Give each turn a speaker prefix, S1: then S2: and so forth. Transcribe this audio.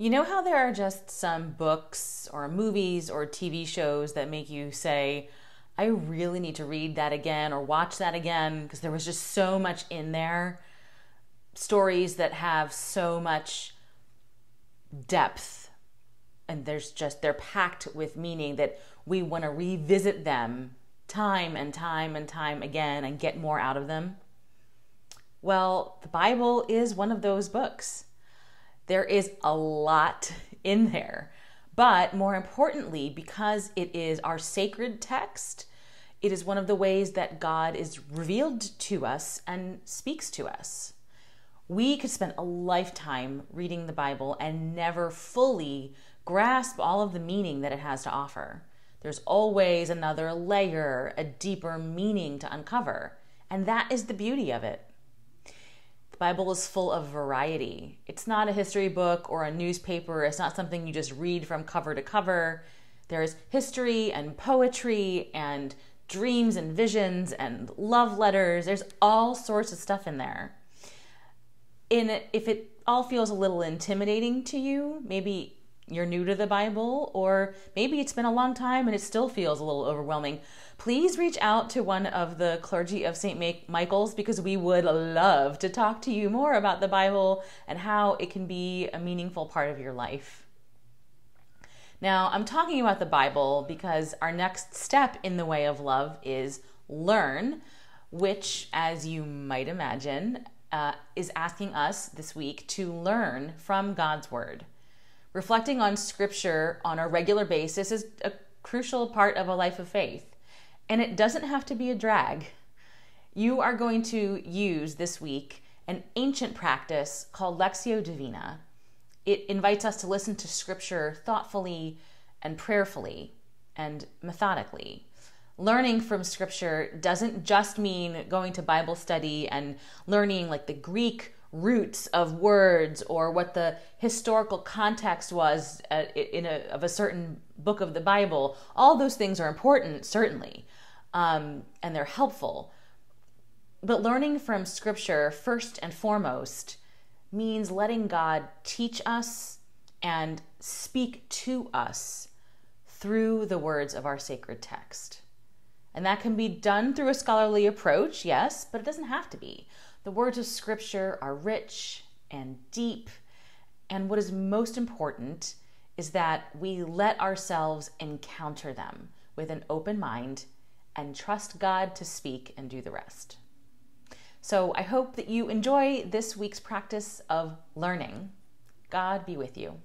S1: You know how there are just some books or movies or TV shows that make you say, I really need to read that again or watch that again because there was just so much in there. Stories that have so much depth and there's just, they're packed with meaning that we want to revisit them time and time and time again and get more out of them. Well, the Bible is one of those books. There is a lot in there. But more importantly, because it is our sacred text, it is one of the ways that God is revealed to us and speaks to us. We could spend a lifetime reading the Bible and never fully grasp all of the meaning that it has to offer. There's always another layer, a deeper meaning to uncover. And that is the beauty of it. Bible is full of variety. It's not a history book or a newspaper. It's not something you just read from cover to cover. There's history and poetry and dreams and visions and love letters. There's all sorts of stuff in there. In if it all feels a little intimidating to you, maybe you're new to the Bible, or maybe it's been a long time and it still feels a little overwhelming, please reach out to one of the clergy of St. Michael's because we would love to talk to you more about the Bible and how it can be a meaningful part of your life. Now, I'm talking about the Bible because our next step in the way of love is learn, which, as you might imagine, uh, is asking us this week to learn from God's Word. Reflecting on Scripture on a regular basis is a crucial part of a life of faith, and it doesn't have to be a drag. You are going to use this week an ancient practice called Lectio Divina. It invites us to listen to Scripture thoughtfully and prayerfully and methodically. Learning from Scripture doesn't just mean going to Bible study and learning like the Greek roots of words or what the historical context was uh, in a, of a certain book of the Bible. All those things are important, certainly, um, and they're helpful. But learning from Scripture, first and foremost, means letting God teach us and speak to us through the words of our sacred text. And that can be done through a scholarly approach, yes, but it doesn't have to be. The words of Scripture are rich and deep. And what is most important is that we let ourselves encounter them with an open mind and trust God to speak and do the rest. So I hope that you enjoy this week's practice of learning. God be with you.